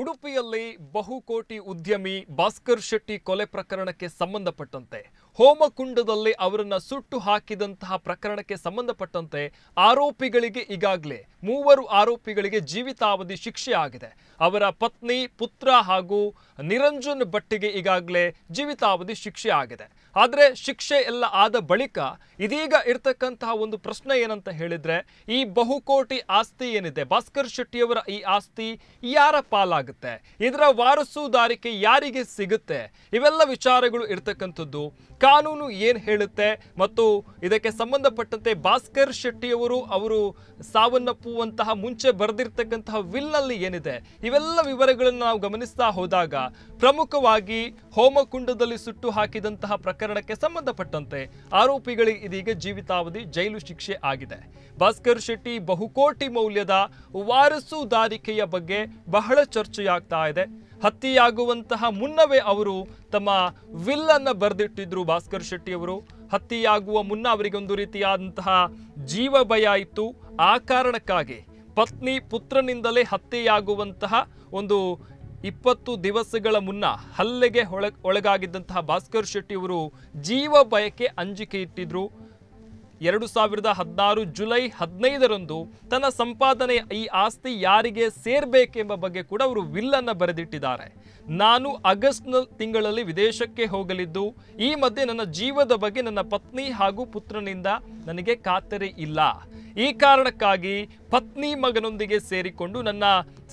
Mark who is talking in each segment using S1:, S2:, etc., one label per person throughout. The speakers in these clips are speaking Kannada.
S1: ಉಡುಪಿಯಲ್ಲಿ ಬಹುಕೋಟಿ ಉದ್ಯಮಿ ಭಾಸ್ಕರ್ ಶೆಟ್ಟಿ ಕೊಲೆ ಪ್ರಕರಣಕ್ಕೆ ಸಂಬಂಧಪಟ್ಟಂತೆ ಹೋಮಕುಂಡದಲ್ಲಿ ಅವರನ್ನು ಸುಟ್ಟು ಹಾಕಿದಂತಹ ಪ್ರಕರಣಕ್ಕೆ ಸಂಬಂಧಪಟ್ಟಂತೆ ಆರೋಪಿಗಳಿಗೆ ಈಗಾಗಲೇ ಮೂವರು ಆರೋಪಿಗಳಿಗೆ ಜೀವಿತಾವಧಿ ಶಿಕ್ಷೆ ಆಗಿದೆ. ಅವರ ಪತ್ನಿ, ಪುತ್ರ ಹಾಗೂ ನಿರಂಜನ್ ಭಟ್ಟಿಗೆ ಈಗಾಗಲೇ ಜೀವಿತಾವಧಿ ಶಿಕ್ಷೆ ಆಗಿದೆ. ಆದರೆ ಶಿಕ್ಷೆ ಎಲ್ಲ ಆದ ಬಳಿಕ ಇದೀಗ ಇರ್ತಕ್ಕಂತಹ ಒಂದು ಪ್ರಶ್ನೆ ಏನಂತ ಹೇಳಿದ್ರೆ, ಈ ಬಹುಕೋಟಿ ಆಸ್ತಿ ಏನಿದೆ, ಭಾಸ್ಕರ್ ಶೆಟ್ಟಿಯವರ ಈ ಆಸ್ತಿ ಯಾರ ಪಾಲಾಗುತ್ತೆ? ಇದರ ವಾರಸುದಾರಿಕೆ ಯಾರಿಗೆ ಸಿಗುತ್ತೆ? ಇವೆಲ್ಲ ವಿಚಾರಗಳು ಇರ್ತಕ್ಕಂಥದ್ದು. ಕಾನೂನು ಏನು ಹೇಳುತ್ತೆ ಮತ್ತು ಇದಕ್ಕೆ ಸಂಬಂಧಪಟ್ಟಂತೆ ಭಾಸ್ಕರ್ ಶೆಟ್ಟಿಯವರು ಅವರು ಸಾವನ್ನಪ್ಪುವಂತಹ ಮುಂಚೆ ಬರೆದಿರ್ತಕ್ಕಂತಹ ವಿಲ್ನಲ್ಲಿ ಏನಿದೆ? ಇವೆಲ್ಲ ವಿವರಗಳನ್ನು ನಾವು ಗಮನಿಸ್ತಾ ಹೋದಾಗ ಪ್ರಮುಖವಾಗಿ ಹೋಮಕುಂಡದಲ್ಲಿ ಸುಟ್ಟು ಹಾಕಿದಂತಹ ಪ್ರಕರಣಕ್ಕೆ ಸಂಬಂಧಪಟ್ಟಂತೆ ಆರೋಪಿಗಳಿಗೆ ಇದೀಗ ಜೀವಿತಾವಧಿ ಜೈಲು ಶಿಕ್ಷೆ ಆಗಿದೆ. ಭಾಸ್ಕರ್ ಶೆಟ್ಟಿ ಬಹುಕೋಟಿ ಮೌಲ್ಯದ ವಾರಸುದಾರಿಕೆಯ ಬಗ್ಗೆ ಬಹಳ ಚರ್ಚೆಯಾಗ್ತಾ ಇದೆ. ಹತ್ಯೆಯಾಗುವಂತಹ ಮುನ್ನವೇ ಅವರು ತಮ್ಮ ವಿಲ್ಲನ್ನು ಬರೆದಿಟ್ಟಿದ್ರು ಭಾಸ್ಕರ್ ಶೆಟ್ಟಿ ಅವರು ಹತ್ಯೆಯಾಗುವ ಮುನ್ನ ಅವರಿಗೆ ಒಂದು ರೀತಿಯಾದಂತಹ ಜೀವ ಭಯ ಇತ್ತು. ಆ ಕಾರಣಕ್ಕಾಗಿ ಪತ್ನಿ ಪುತ್ರನಿಂದಲೇ ಹತ್ಯೆಯಾಗುವಂತಹ ಒಂದು ಇಪ್ಪತ್ತು ದಿವಸಗಳ ಮುನ್ನ ಹಲ್ಲೆಗೆ ಒಳ ಒಳಗಾಗಿದ್ದಂತಹ ಭಾಸ್ಕರ್ ಶೆಟ್ಟಿಯವರು ಜೀವ ಭಯಕ್ಕೆ ಅಂಜಿಕೆ ಇಟ್ಟಿದ್ರು. ಎರಡು ಸಾವಿರದ ಹದಿನಾರು ಜುಲೈ ಹದಿನೈದರಂದು ತನ್ನ ಸಂಪಾದನೆ ಈ ಆಸ್ತಿ ಯಾರಿಗೆ ಸೇರ್ಬೇಕೆಂಬ ಬಗ್ಗೆ ಕೂಡ ಅವರು ವಿಲ್ಲನ್ನು ಬರೆದಿಟ್ಟಿದ್ದಾರೆ. ನಾನು ಆಗಸ್ಟ್ ತಿಂಗಳಲ್ಲಿ ವಿದೇಶಕ್ಕೆ ಹೋಗಲಿದ್ದು, ಈ ಮಧ್ಯೆ ನನ್ನ ಜೀವದ ಬಗ್ಗೆ ನನ್ನ ಪತ್ನಿ ಹಾಗೂ ಪುತ್ರನಿಂದ ನನಗೆ ಖಾತರಿ ಇಲ್ಲ. ಈ ಕಾರಣಕ್ಕಾಗಿ ಪತ್ನಿ ಮಗನೊಂದಿಗೆ ಸೇರಿಕೊಂಡು ನನ್ನ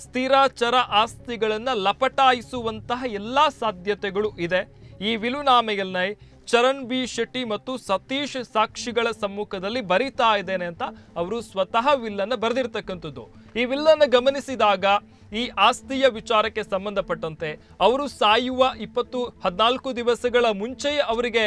S1: ಸ್ಥಿರಾಚರ ಆಸ್ತಿಗಳನ್ನು ಲಪಟಾಯಿಸುವಂತಹ ಎಲ್ಲ ಸಾಧ್ಯತೆಗಳು ಇದೆ. ಈ ವಿಲುನಾಮೆಯನ್ನೇ ಚರಣ್ ಬಿ ಶೆಟ್ಟಿ ಮತ್ತು ಸತೀಶ್ ಸಾಕ್ಷಿಗಳ ಸಮ್ಮುಖದಲ್ಲಿ ಬರಿತಾ ಇದ್ದೇನೆ ಅಂತ ಅವರು ಸ್ವತಃ ವಿಲ್ಲನ್ನು ಬರೆದಿರ್ತಕ್ಕಂಥದ್ದು. ಈ ವಿಲ್ಲನ್ನು ಗಮನಿಸಿದಾಗ ಈ ಆಸ್ತಿಯ ವಿಚಾರಕ್ಕೆ ಸಂಬಂಧಪಟ್ಟಂತೆ ಅವರು ಸಾಯುವ ಇಪ್ಪತ್ತು ಹದಿನಾಲ್ಕು ದಿವಸಗಳ ಮುಂಚೆಯೇ ಅವರಿಗೆ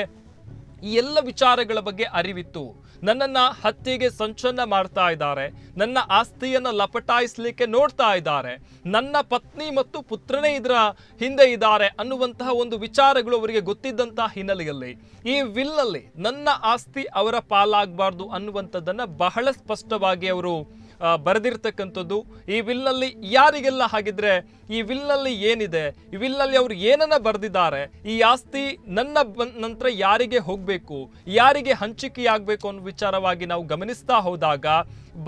S1: ಈ ಎಲ್ಲ ವಿಚಾರಗಳ ಬಗ್ಗೆ ಅರಿವಿತ್ತು. ನನ್ನನ್ನ ಹತ್ತಿಗೆ ಸಂಚನ್ನ ಮಾಡ್ತಾ ಇದ್ದಾರೆ. ನನ್ನ ಆಸ್ತಿಯನ್ನ ಲಪಟಾಯಿಸ್ಲಿಕ್ಕೆ ನೋಡ್ತಾ ಇದ್ದಾರೆ. ನನ್ನ ಪತ್ನಿ ಮತ್ತು ಪುತ್ರನೇ ಇದರ ಹಿಂದೆ ಇದ್ದಾರೆ ಅನ್ನುವಂತಹ ಒಂದು ವಿಚಾರಗಳು ಅವರಿಗೆ ಗೊತ್ತಿದ್ದಂತಹ ಹಿನ್ನೆಲೆಯಲ್ಲಿ. ಈ ವಿಲ್ಲಲ್ಲಿ ನನ್ನ ಆಸ್ತಿ ಅವರ ಪಾಲಾಗಬಾರ್ದು ಅನ್ನುವಂಥದ್ದನ್ನ ಬಹಳ ಸ್ಪಷ್ಟವಾಗಿ ಅವರು ಬರೆದಿರ್ತಕ್ಕಂಥದ್ದು, ಈ ವಿಲ್ಲಲ್ಲಿ ಯಾರಿಗೆಲ್ಲ ಹಾಗಿದ್ರೆ, ಈ ವಿಲ್ಲಲ್ಲಿ ಏನಿದೆ, ಈ ವಿಲ್ಲಲ್ಲಿ ಅವರು ಏನನ್ನ ಬರೆದಿದ್ದಾರೆ, ಈ ಆಸ್ತಿ ನನ್ನ ನಂತರ ಯಾರಿಗೆ ಹೋಗಬೇಕು, ಯಾರಿಗೆ ಹಂಚಿಕೆಯಾಗಬೇಕು ಅನ್ನೋ ವಿಚಾರವಾಗಿ ನಾವು ಗಮನಿಸ್ತಾ ಹೋದಾಗ,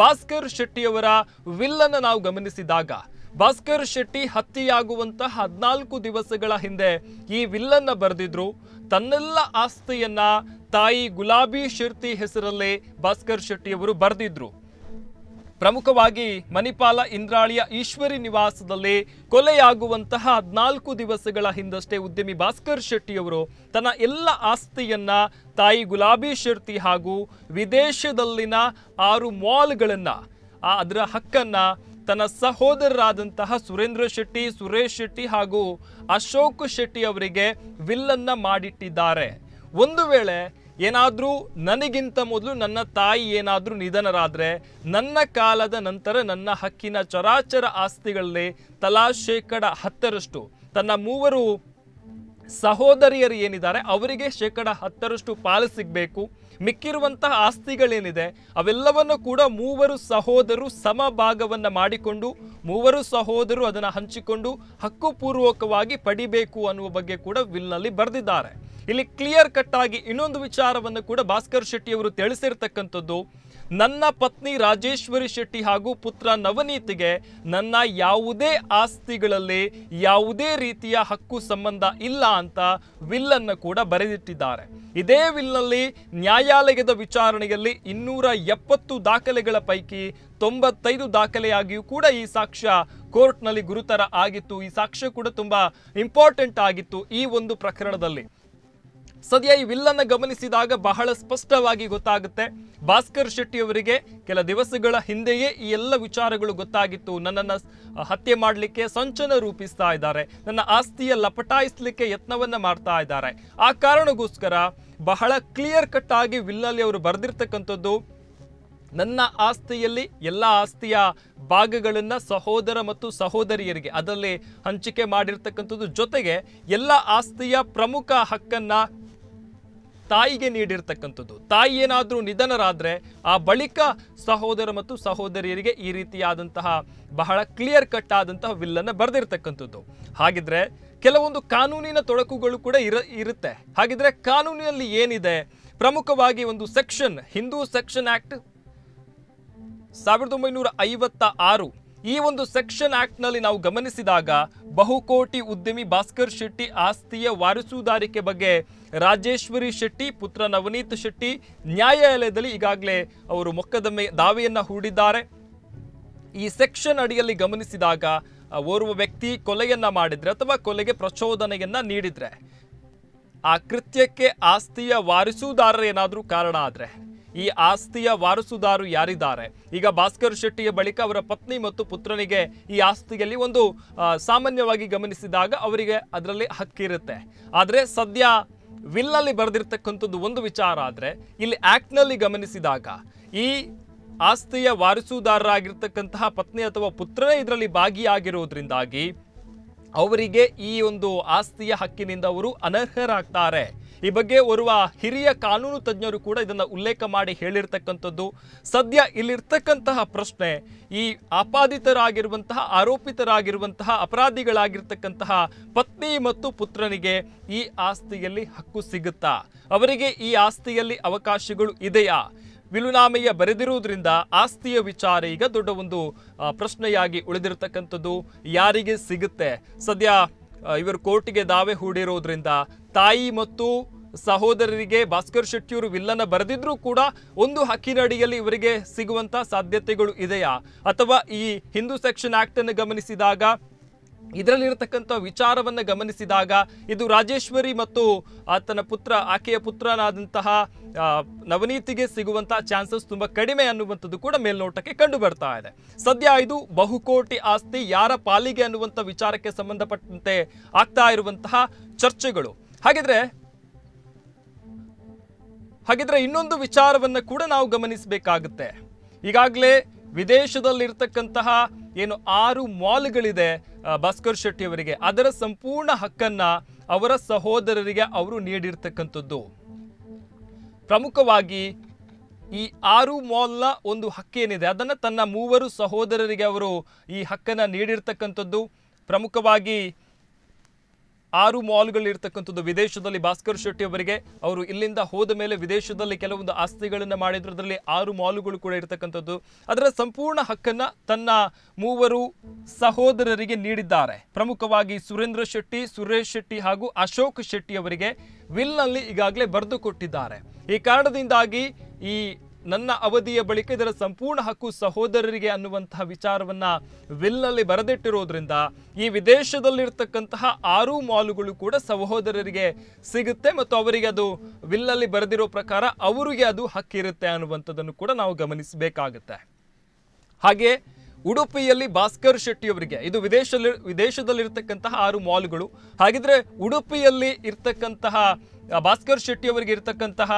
S1: ಭಾಸ್ಕರ್ ಶೆಟ್ಟಿಯವರ ವಿಲ್ಲನ್ನು ನಾವು ಗಮನಿಸಿದಾಗ, ಭಾಸ್ಕರ್ ಶೆಟ್ಟಿ ಹತ್ಯೆಯಾಗುವಂತಹ ಹದಿನಾಲ್ಕು ದಿವಸಗಳ ಹಿಂದೆ ಈ ವಿಲ್ಲನ್ನ ಬರೆದಿದ್ರು. ತನ್ನೆಲ್ಲ ಆಸ್ತಿಯನ್ನ ತಾಯಿ ಗುಲಾಬಿ ಶಿರ್ತಿ ಹೆಸರಲ್ಲೇ ಭಾಸ್ಕರ್ ಶೆಟ್ಟಿಯವರು ಬರೆದಿದ್ರು. ಪ್ರಮುಖವಾಗಿ ಮಣಿಪಾಲ ಇಂದ್ರಾಳಿಯ ಈಶ್ವರಿ ನಿವಾಸದಲ್ಲಿ ಕೊಲೆಯಾಗುವಂತಹ ಹದಿನಾಲ್ಕು ದಿವಸಗಳ ಹಿಂದಷ್ಟೇ ಉದ್ಯಮಿ ಭಾಸ್ಕರ್ ಶೆಟ್ಟಿಯವರು ತನ್ನ ಎಲ್ಲ ಆಸ್ತಿಯನ್ನ ತಾಯಿ ಗುಲಾಬಿ ಶೆಟ್ಟಿ ಹಾಗೂ ವಿದೇಶದಲ್ಲಿನ ಆರು ಮಾಲ್ಗಳನ್ನ ಅದರ ಹಕ್ಕನ್ನ ತನ್ನ ಸಹೋದರರಾದಂತಹ ಸುರೇಂದ್ರ ಶೆಟ್ಟಿ, ಸುರೇಶ್ ಶೆಟ್ಟಿ ಹಾಗೂ ಅಶೋಕ್ ಶೆಟ್ಟಿ ಅವರಿಗೆ ವಿಲ್ಲನ್ನ ಮಾಡಿಟ್ಟಿದ್ದಾರೆ. ಒಂದು ವೇಳೆ ಏನಾದರೂ ನನಗಿಂತ ಮೊದಲು ನನ್ನ ತಾಯಿ ಏನಾದರೂ ನಿಧನರಾದರೆ ನನ್ನ ಕಾಲದ ನಂತರ ನನ್ನ ಹಕ್ಕಿನ ಚರಾಚರ ಆಸ್ತಿಗಳಲ್ಲಿ ತಲಾ ಶೇಕಡ ಹತ್ತರಷ್ಟು, ತನ್ನ ಮೂವರು ಸಹೋದರಿಯರು ಏನಿದ್ದಾರೆ ಅವರಿಗೆ ಶೇಕಡ ಹತ್ತರಷ್ಟು ಪಾಲು ಸಿಗಬೇಕು. ಮಿಕ್ಕಿರುವಂತಹ ಆಸ್ತಿಗಳೇನಿದೆ ಅವೆಲ್ಲವನ್ನು ಕೂಡ ಮೂವರು ಸಹೋದರು ಸಮಭಾಗವನ್ನ ಮಾಡಿಕೊಂಡು, ಮೂವರು ಸಹೋದರು ಅದನ್ನು ಹಂಚಿಕೊಂಡು ಹಕ್ಕುಪೂರ್ವಕವಾಗಿ ಪಡಿಬೇಕು ಅನ್ನುವ ಬಗ್ಗೆ ಕೂಡ ವಿಲ್ನಲ್ಲಿ ಬರೆದಿದ್ದಾರೆ. ಇಲ್ಲಿ ಕ್ಲಿಯರ್ ಕಟ್ ಆಗಿ ಇನ್ನೊಂದು ವಿಚಾರವನ್ನು ಕೂಡ ಭಾಸ್ಕರ್ ಶೆಟ್ಟಿ ಅವರು ತಿಳಿಸಿರ್ತಕ್ಕಂಥದ್ದು, ನನ್ನ ಪತ್ನಿ ರಾಜೇಶ್ವರಿ ಶೆಟ್ಟಿ ಹಾಗೂ ಪುತ್ರ ನವನೀತಿಗೆ ನನ್ನ ಯಾವುದೇ ಆಸ್ತಿಗಳಲ್ಲಿ ಯಾವುದೇ ರೀತಿಯ ಹಕ್ಕು ಸಂಬಂಧ ಇಲ್ಲ ಅಂತ ವಿಲ್ಲನ್ನು ಕೂಡ ಬರೆದಿಟ್ಟಿದ್ದಾರೆ. ಇದೇ ವಿಲ್ನಲ್ಲಿ ನ್ಯಾಯಾಲಯದ ವಿಚಾರಣೆಯಲ್ಲಿ ಇನ್ನೂರ ಎಪ್ಪತ್ತು ದಾಖಲೆಗಳ ಪೈಕಿ ತೊಂಬತ್ತೈದು ದಾಖಲೆಯಾಗಿಯೂ ಕೂಡ ಈ ಸಾಕ್ಷ್ಯ ಕೋರ್ಟ್ನಲ್ಲಿ ಗುರುತರ ಆಗಿತ್ತು. ಈ ಸಾಕ್ಷ್ಯ ಕೂಡ ತುಂಬ ಇಂಪಾರ್ಟೆಂಟ್ ಆಗಿತ್ತು ಈ ಒಂದು ಪ್ರಕರಣದಲ್ಲಿ. ಸದ್ಯ ಈ ವಿಲ್ಲನ್ನು ಗಮನಿಸಿದಾಗ ಬಹಳ ಸ್ಪಷ್ಟವಾಗಿ ಗೊತ್ತಾಗುತ್ತೆ. ಭಾಸ್ಕರ್ ಶೆಟ್ಟಿ ಅವರಿಗೆ ಕೆಲ ದಿವಸಗಳ ಹಿಂದೆಯೇ ಈ ಎಲ್ಲ ವಿಚಾರಗಳು ಗೊತ್ತಾಗಿತ್ತು. ನನ್ನನ್ನು ಹತ್ಯೆ ಮಾಡಲಿಕ್ಕೆ ಸಂಚನ ರೂಪಿಸ್ತಾ ಇದ್ದಾರೆ. ನನ್ನ ಆಸ್ತಿಯ ಲಪಟಾಯಿಸಲಿಕ್ಕೆ ಯತ್ನವನ್ನ ಮಾಡ್ತಾ ಇದ್ದಾರೆ. ಆ ಕಾರಣಕ್ಕೋಸ್ಕರ ಬಹಳ ಕ್ಲಿಯರ್ ಕಟ್ ಆಗಿ ವಿಲ್ಲಲ್ಲಿ ಅವರು ಬರೆದಿರ್ತಕ್ಕಂಥದ್ದು ನನ್ನ ಆಸ್ತಿಯಲ್ಲಿ ಎಲ್ಲ ಆಸ್ತಿಯ ಭಾಗಗಳನ್ನ ಸಹೋದರ ಮತ್ತು ಸಹೋದರಿಯರಿಗೆ, ಅದರಲ್ಲಿ ಹಂಚಿಕೆ ಮಾಡಿರ್ತಕ್ಕಂಥದ್ದು ಜೊತೆಗೆ ಎಲ್ಲ ಆಸ್ತಿಯ ಪ್ರಮುಖ ಹಕ್ಕನ್ನ ತಾಯಿಗೆ ನೀಡಿರ್ತಕ್ಕಂಥದ್ದು. ತಾಯಿ ಏನಾದರೂ ನಿಧನರಾದರೆ ಆ ಬಳಿಕ ಸಹೋದರ ಮತ್ತು ಸಹೋದರಿಯರಿಗೆ ಈ ರೀತಿಯಾದಂತಹ ಬಹಳ ಕ್ಲಿಯರ್ ಕಟ್ ಆದಂತಹ ವಿಲ್ಲನ್ನು ಬರೆದಿರ್ತಕ್ಕಂಥದ್ದು. ಹಾಗಿದ್ರೆ ಕೆಲವೊಂದು ಕಾನೂನಿನ ತೊಡಕುಗಳು ಕೂಡ ಇರ, ಇರುತ್ತೆ. ಹಾಗಿದ್ರೆ ಕಾನೂನಿನಲ್ಲಿ ಏನಿದೆ? ಪ್ರಮುಖವಾಗಿ ಒಂದು ಸೆಕ್ಷನ್ ಹಿಂದೂ ಸೆಕ್ಷನ್ ಆಕ್ಟ್ ಸಾವಿರದ ಒಂಬೈನೂರ ಐವತ್ತ ಆರು. ಈ ಒಂದು ಸೆಕ್ಷನ್ ಆಕ್ಟ್ನಲ್ಲಿ ನಾವು ಗಮನಿಸಿದಾಗ ಬಹುಕೋಟಿ ಉದ್ಯಮಿ ಭಾಸ್ಕರ್ ಶೆಟ್ಟಿ ಆಸ್ತಿಯ ವಾರಸುದಾರಿಕೆ ಬಗ್ಗೆ ರಾಜೇಶ್ವರಿ ಶೆಟ್ಟಿ, ಪುತ್ರ ನವನೀತ್ ಶೆಟ್ಟಿ ನ್ಯಾಯಾಲಯದಲ್ಲಿ ಈಗಾಗಲೇ ಅವರು ಮೊಕದ್ದಮೆ ದಾವೆಯನ್ನು ಹೂಡಿದ್ದಾರೆ. ಈ ಸೆಕ್ಷನ್ ಅಡಿಯಲ್ಲಿ ಗಮನಿಸಿದಾಗ ಓರ್ವ ವ್ಯಕ್ತಿ ಕೊಲೆಯನ್ನ ಮಾಡಿದರೆ ಅಥವಾ ಕೊಲೆಗೆ ಪ್ರಚೋದನೆಯನ್ನ ನೀಡಿದರೆ. ಆ ಕೃತ್ಯಕ್ಕೆ ಆಸ್ತಿಯ ವಾರಿಸುವುದಾರರು ಏನಾದರೂ ಕಾರಣ ಆದ್ರೆ. ಈ ಆಸ್ತಿಯ ವಾರಸುದಾರು ಯಾರಿದ್ದಾರೆ? ಈಗ ಭಾಸ್ಕರ್ ಶೆಟ್ಟಿಯ ಬಳಿಕ ಅವರ ಪತ್ನಿ ಮತ್ತು ಪುತ್ರನಿಗೆ ಈ ಆಸ್ತಿಯಲ್ಲಿ ಒಂದು ಸಾಮಾನ್ಯವಾಗಿ ಗಮನಿಸಿದಾಗ ಅವರಿಗೆ ಅದರಲ್ಲಿ ಹಕ್ಕಿರುತ್ತೆ. ಆದರೆ ಸದ್ಯ ವಿಲ್ಲಲ್ಲಿ ಬರೆದಿರ್ತಕ್ಕಂಥದ್ದು ಒಂದು ವಿಚಾರ ಆದರೆ, ಇಲ್ಲಿ ಆ್ಯಕ್ಟ್ನಲ್ಲಿ ಗಮನಿಸಿದಾಗ ಈ ಆಸ್ತಿಯ ವಾರಸುದಾರರಾಗಿರ್ತಕ್ಕಂತಹ ಪತ್ನಿ ಅಥವಾ ಪುತ್ರನೇ ಇದರಲ್ಲಿ ಭಾಗಿಯಾಗಿರುವುದರಿಂದಾಗಿ ಅವರಿಗೆ ಈ ಒಂದು ಆಸ್ತಿಯ ಹಕ್ಕಿನಿಂದ ಅವರು ಅನರ್ಹರಾಗ್ತಾರೆ. ಈ ಬಗ್ಗೆ ಓರ್ವ ಹಿರಿಯ ಕಾನೂನು ತಜ್ಞರು ಕೂಡ ಇದನ್ನು ಉಲ್ಲೇಖ ಮಾಡಿ ಹೇಳಿರ್ತಕ್ಕಂಥದ್ದು. ಸದ್ಯ ಇಲ್ಲಿರ್ತಕ್ಕಂತಹ ಪ್ರಶ್ನೆ, ಈ ಆಪಾದಿತರಾಗಿರುವಂತಹ, ಆರೋಪಿತರಾಗಿರುವಂತಹ, ಅಪರಾಧಿಗಳಾಗಿರ್ತಕ್ಕಂತಹ ಪತ್ನಿ ಮತ್ತು ಪುತ್ರನಿಗೆ ಈ ಆಸ್ತಿಯಲ್ಲಿ ಹಕ್ಕು ಸಿಗುತ್ತಾ? ಅವರಿಗೆ ಈ ಆಸ್ತಿಯಲ್ಲಿ ಅವಕಾಶಗಳು ಇದೆಯಾ? ವಿಲುನಾಮೆಯ ಬರೆದಿರುವುದರಿಂದ ಆಸ್ತಿಯ ವಿಚಾರ ಈಗ ದೊಡ್ಡ ಒಂದು ಪ್ರಶ್ನೆಯಾಗಿ ಉಳಿದಿರತಕ್ಕಂಥದ್ದು. ಯಾರಿಗೆ ಸಿಗುತ್ತೆ? ಸದ್ಯ ಇವರು ಕೋರ್ಟಿಗೆ ದಾವೆ ಹೂಡಿರೋದ್ರಿಂದ ತಾಯಿ ಮತ್ತು ಸಹೋದರರಿಗೆ ಭಾಸ್ಕರ್ ಶೆಟ್ಟಿಯವರು ವಿಲ್ಲನ ಬರೆದಿದ್ರೂ ಕೂಡ ಒಂದು ಹಕ್ಕಿನಡಿಯಲ್ಲಿ ಇವರಿಗೆ ಸಿಗುವಂತ ಸಾಧ್ಯತೆಗಳು ಇದೆಯಾ? ಅಥವಾ ಈ ಹಿಂದೂ ಸೆಕ್ಷನ್ ಆಕ್ಟ್ ಅನ್ನು ಗಮನಿಸಿದಾಗ ಇದರಲ್ಲಿರತಕ್ಕಂಥ ವಿಚಾರವನ್ನು ಗಮನಿಸಿದಾಗ ಇದು ರಾಜೇಶ್ವರಿ ಮತ್ತು ಆತನ ಪುತ್ರ, ಆಕೆಯ ಪುತ್ರನಾದಂತಹ ನವನೀತಿಗೆ ಸಿಗುವಂತಹ ಚಾನ್ಸಸ್ ತುಂಬಾ ಕಡಿಮೆ ಅನ್ನುವಂಥದ್ದು ಕೂಡ ಮೇಲ್ನೋಟಕ್ಕೆ ಕಂಡು ಬರ್ತಾ ಇದೆ. ಸದ್ಯ ಇದು ಬಹುಕೋಟಿ ಆಸ್ತಿ ಯಾರ ಪಾಲಿಗೆ ಅನ್ನುವಂಥ ವಿಚಾರಕ್ಕೆ ಸಂಬಂಧಪಟ್ಟಂತೆ ಆಗ್ತಾ ಇರುವಂತಹ ಚರ್ಚೆಗಳು. ಹಾಗಿದ್ರೆ ಹಾಗಿದ್ರೆ ಇನ್ನೊಂದು ವಿಚಾರವನ್ನು ಕೂಡ ನಾವು ಗಮನಿಸಬೇಕಾಗುತ್ತೆ. ಈಗಾಗಲೇ ವಿದೇಶದಲ್ಲಿರ್ತಕ್ಕಂತಹ ಏನು ಆರು ಮಾಲ್ಗಳಿದೆ ಭಾಸ್ಕರ್ ಶೆಟ್ಟಿ ಅವರಿಗೆ. ಅದರ ಸಂಪೂರ್ಣ ಹಕ್ಕನ್ನ ಅವರ ಸಹೋದರರಿಗೆ ಅವರು ನೀಡಿರ್ತಕ್ಕಂಥದ್ದು. ಪ್ರಮುಖವಾಗಿ ಈ ಆರು ಮಾಲ್ನ ಒಂದು ಹಕ್ಕೇನಿದೆ. ಅದನ್ನು ತನ್ನ ಮೂವರು ಸಹೋದರರಿಗೆ ಅವರು ಈ ಹಕ್ಕನ್ನು ನೀಡಿರ್ತಕ್ಕಂಥದ್ದು. ಪ್ರಮುಖವಾಗಿ ಆರು ಮಾಲ್ಗಳಿರ್ತಕ್ಕಂಥದ್ದು ವಿದೇಶದಲ್ಲಿ ಭಾಸ್ಕರ್ ಶೆಟ್ಟಿ ಅವರಿಗೆ. ಅವರು ಇಲ್ಲಿಂದ ಹೋದ ಮೇಲೆ ವಿದೇಶದಲ್ಲಿ ಕೆಲವೊಂದು ಆಸ್ತಿಗಳನ್ನು ಮಾಡಿದ್ರು ಅದರಲ್ಲಿ ಆರು ಮಾಲುಗಳು ಕೂಡ ಇರ್ತಕ್ಕಂಥದ್ದು. ಅದರ ಸಂಪೂರ್ಣ ಹಕ್ಕನ್ನ ತನ್ನ ಮೂವರು ಸಹೋದರರಿಗೆ ನೀಡಿದ್ದಾರೆ. ಪ್ರಮುಖವಾಗಿ ಸುರೇಂದ್ರ ಶೆಟ್ಟಿ, ಸುರೇಶ್ ಶೆಟ್ಟಿ ಹಾಗೂ ಅಶೋಕ್ ಶೆಟ್ಟಿ ಅವರಿಗೆ ವಿಲ್ನಲ್ಲಿ ಈಗಾಗಲೇ ಬರೆದು ಕೊಟ್ಟಿದ್ದಾರೆ. ಈ ಕಾರಣದಿಂದಾಗಿ ಈ ನನ್ನ ಅವಧಿಯ ಬಳಿಕ ಇದರ ಸಂಪೂರ್ಣ ಹಕ್ಕು ಸಹೋದರರಿಗೆ ಅನ್ನುವಂತಹ ವಿಚಾರವನ್ನ ವಿಲ್ನಲ್ಲಿ ಬರೆದಿಟ್ಟಿರೋದ್ರಿಂದ ಈ ವಿದೇಶದಲ್ಲಿರ್ತಕ್ಕಂತಹ ಆರು ಮಾಲುಗಳು ಕೂಡ ಸಹೋದರರಿಗೆ ಸಿಗುತ್ತೆ ಮತ್ತು ಅವರಿಗೆ ಅದು ವಿಲ್ನಲ್ಲಿ ಬರೆದಿರೋ ಪ್ರಕಾರ ಅವರಿಗೆ ಅದು ಹಕ್ಕಿರುತ್ತೆ ಅನ್ನುವಂಥದ್ದನ್ನು ಕೂಡ ನಾವು ಗಮನಿಸಬೇಕಾಗುತ್ತೆ. ಹಾಗೆ ಉಡುಪಿಯಲ್ಲಿ ಭಾಸ್ಕರ್ ಶೆಟ್ಟಿ ಅವರಿಗೆ ಇದು ವಿದೇಶದಲ್ಲಿ ವಿದೇಶದಲ್ಲಿರ್ತಕ್ಕಂತಹ ಆರು ಮಾಲ್ಗಳು. ಹಾಗಿದ್ರೆ ಉಡುಪಿಯಲ್ಲಿ ಇರ್ತಕ್ಕಂತಹ ಭಾಸ್ಕರ್ ಶೆಟ್ಟಿ ಅವರಿಗೆ ಇರ್ತಕ್ಕಂತಹ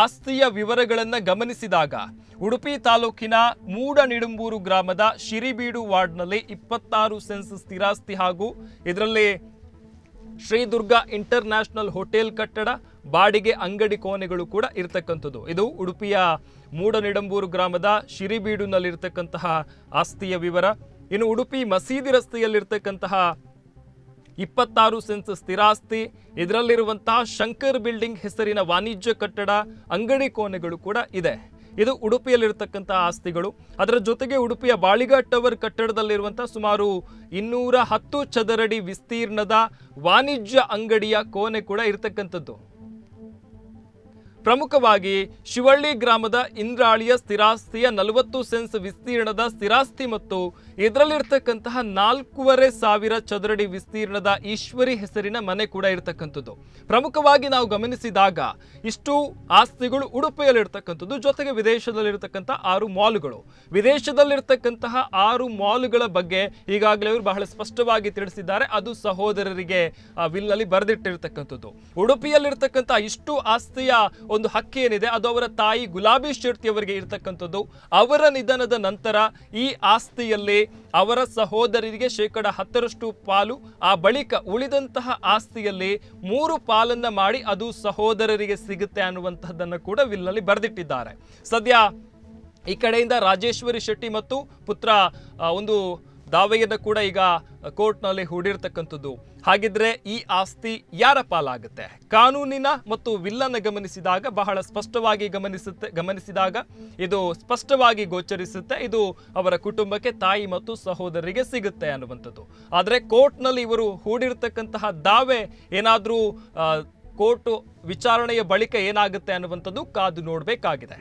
S1: ಆಸ್ತಿಯ ವಿವರಗಳನ್ನು ಗಮನಿಸಿದಾಗ ಉಡುಪಿ ತಾಲೂಕಿನ ಮೂಡನಿಡುಂಬೂರು ಗ್ರಾಮದ ಶಿರಿಬೀಡು ವಾರ್ಡ್ನಲ್ಲಿ ಇಪ್ಪತ್ತಾರು ಸೆನ್ಸ್ ಸ್ಥಿರಾಸ್ತಿ ಹಾಗೂ ಇದರಲ್ಲಿ Shri Durga international hotel ಕಟ್ಟಡ, ಬಾಡಿಗೆ ಅಂಗಡಿ ಕೋಣೆಗಳು ಕೂಡ ಇರತಕ್ಕಂಥದ್ದು. ಇದು ಉಡುಪಿಯ ಮೂಡನಿಡಂಬೂರು ಗ್ರಾಮದ ಶಿರಿಬೀಡುನಲ್ಲಿರ್ತಕ್ಕಂತಹ ಆಸ್ತಿಯ ವಿವರ. ಇನ್ನು ಉಡುಪಿ ಮಸೀದಿ ರಸ್ತೆಯಲ್ಲಿರ್ತಕ್ಕಂತಹ ಇಪ್ಪತ್ತಾರು ಸೆನ್ಸ್ ಸ್ಥಿರಾಸ್ತಿ, ಇದರಲ್ಲಿರುವಂತಹ ಶಂಕರ್ ಬಿಲ್ಡಿಂಗ್ ಹೆಸರಿನ ವಾಣಿಜ್ಯ ಕಟ್ಟಡ, ಅಂಗಡಿ ಕೋಣೆಗಳು ಕೂಡ ಇದೆ. ಇದು ಉಡುಪಿಯಲ್ಲಿರತಕ್ಕಂಥ ಆಸ್ತಿಗಳು. ಅದರ ಜೊತೆಗೆ ಉಡುಪಿಯ ಬಾಳಿಗಾ ಟವರ್ ಕಟ್ಟಡದಲ್ಲಿರುವಂಥ ಸುಮಾರು ಇನ್ನೂರ ಹತ್ತು ಚದರಡಿ ವಿಸ್ತೀರ್ಣದ ವಾಣಿಜ್ಯ ಅಂಗಡಿಯ ಕೋಣೆ ಕೂಡ ಇರತಕ್ಕಂಥದ್ದು. ಪ್ರಮುಖವಾಗಿ ಶಿವಳ್ಳಿ ಗ್ರಾಮದ ಇಂದ್ರಾಳಿಯ ಸ್ಥಿರಾಸ್ತಿಯ ನಲವತ್ತು ಸೆನ್ಸ್ ವಿಸ್ತೀರ್ಣದ ಸ್ಥಿರಾಸ್ತಿ ಮತ್ತು ಇದರಲ್ಲಿರ್ತಕ್ಕಂತಹ ನಾಲ್ಕೂವರೆ ಸಾವಿರ ಚದರಡಿ ವಿಸ್ತೀರ್ಣದ ಈಶ್ವರಿ ಹೆಸರಿನ ಮನೆ ಕೂಡ ಇರತಕ್ಕಂಥದ್ದು. ಪ್ರಮುಖವಾಗಿ ನಾವು ಗಮನಿಸಿದಾಗ ಇಷ್ಟು ಆಸ್ತಿಗಳು ಉಡುಪಿಯಲ್ಲಿರ್ತಕ್ಕಂಥದ್ದು, ಜೊತೆಗೆ ವಿದೇಶದಲ್ಲಿರ್ತಕ್ಕಂಥ ಆರು ಮಾಲ್ಗಳು. ವಿದೇಶದಲ್ಲಿರ್ತಕ್ಕಂತಹ ಆರು ಮಾಲ್ಗಳ ಬಗ್ಗೆ ಈಗಾಗಲೇ ಅವರು ಬಹಳ ಸ್ಪಷ್ಟವಾಗಿ ತಿಳಿಸಿದ್ದಾರೆ. ಅದು ಸಹೋದರರಿಗೆ, ಆ ವಿಲ್ನಲ್ಲಿ ಬರೆದಿಟ್ಟಿರ್ತಕ್ಕಂಥದ್ದು. ಉಡುಪಿಯಲ್ಲಿರ್ತಕ್ಕಂಥ ಇಷ್ಟು ಆಸ್ತಿಯ ಒಂದು ಹಕ್ಕಿ ಏನಿದೆ, ಅದು ಅವರ ತಾಯಿ ಗುಲಾಬಿ ಶೆಟ್ಟಿ ಅವರಿಗೆ ಇರ್ತಕ್ಕಂಥದ್ದು. ಅವರ ನಿಧನದ ನಂತರ ಈ ಆಸ್ತಿಯಲ್ಲಿ ಅವರ ಸಹೋದರರಿಗೆ ಶೇಕಡ ಹತ್ತರಷ್ಟು ಪಾಲು, ಆ ಬಳಿಕ ಉಳಿದಂತಹ ಆಸ್ತಿಯಲ್ಲಿ ಮೂರು ಪಾಲನ್ನ ಮಾಡಿ ಅದು ಸಹೋದರರಿಗೆ ಸಿಗುತ್ತೆ ಅನ್ನುವಂತಹದ್ದನ್ನು ಕೂಡ ವಿಲ್ನಲ್ಲಿ ಬರೆದಿಟ್ಟಿದ್ದಾರೆ. ಸದ್ಯ ಈ ಕಡೆಯಿಂದ ರಾಜೇಶ್ವರಿ ಶೆಟ್ಟಿ ಮತ್ತು ಪುತ್ರ ಒಂದು ದಾವೆಯನ್ನು ಕೂಡ ಈಗ ಕೋರ್ಟ್ನಲ್ಲಿ ಹೂಡಿರ್ತಕ್ಕಂಥದ್ದು. ಹಾಗಿದ್ರೆ ಈ ಆಸ್ತಿ ಯಾರ ಪಾಲಾಗುತ್ತೆ? ಕಾನೂನಿನ ಮತ್ತು ವಿಲ್ಲನ ಗಮನಿಸಿದಾಗ ಬಹಳ ಸ್ಪಷ್ಟವಾಗಿ ಗಮನಿಸುತ್ತೆ, ಗಮನಿಸಿದಾಗ ಇದು ಸ್ಪಷ್ಟವಾಗಿ ಗೋಚರಿಸುತ್ತೆ. ಇದು ಅವರ ಕುಟುಂಬಕ್ಕೆ ತಾಯಿ ಮತ್ತು ಸಹೋದರಿಗೆ ಸಿಗುತ್ತೆ ಅನ್ನುವಂಥದ್ದು. ಆದರೆ ಕೋರ್ಟ್ನಲ್ಲಿ ಇವರು ಹೂಡಿರ್ತಕ್ಕಂತಹ ದಾವೆ ಏನಾದರೂ ಕೋರ್ಟ್ ವಿಚಾರಣೆಯ ಬಳಿಕ ಏನಾಗುತ್ತೆ ಅನ್ನುವಂಥದ್ದು ಕಾದು ನೋಡಬೇಕಾಗಿದೆ.